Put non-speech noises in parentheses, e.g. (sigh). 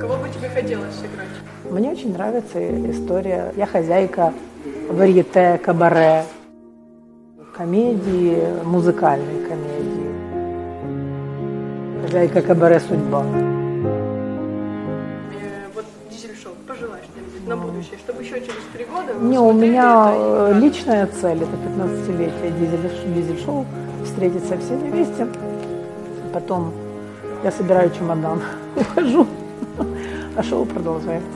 Кого бы тебе хотелось сыграть? Мне очень нравится история. Я хозяйка варьете, кабаре, комедии, музыкальной комедии. Хозяйка кабаре «Судьба». На будущее, чтобы еще через три года Не, у меня это и личная цель, это 15-летие дизель- дизель-шоу, встретиться все вместе. Потом я собираю чемодан, (laughs) ухожу, а шоу продолжается.